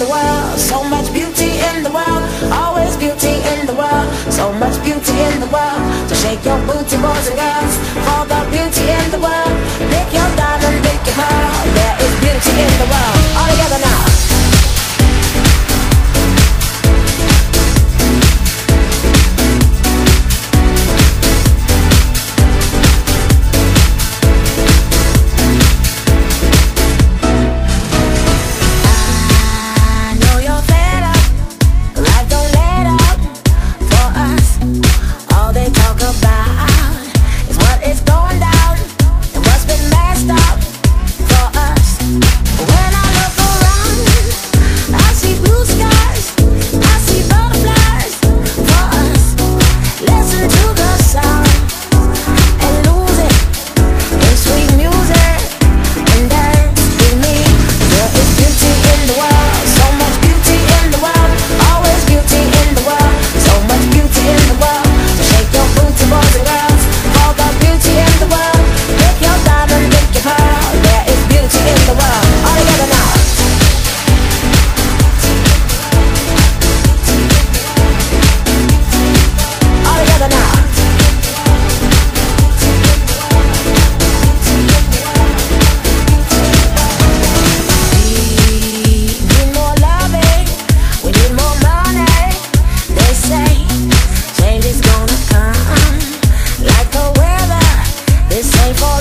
the world, so much beauty in the world, always beauty in the world, so much beauty in the world. So shake your booty, boys and girls, my voice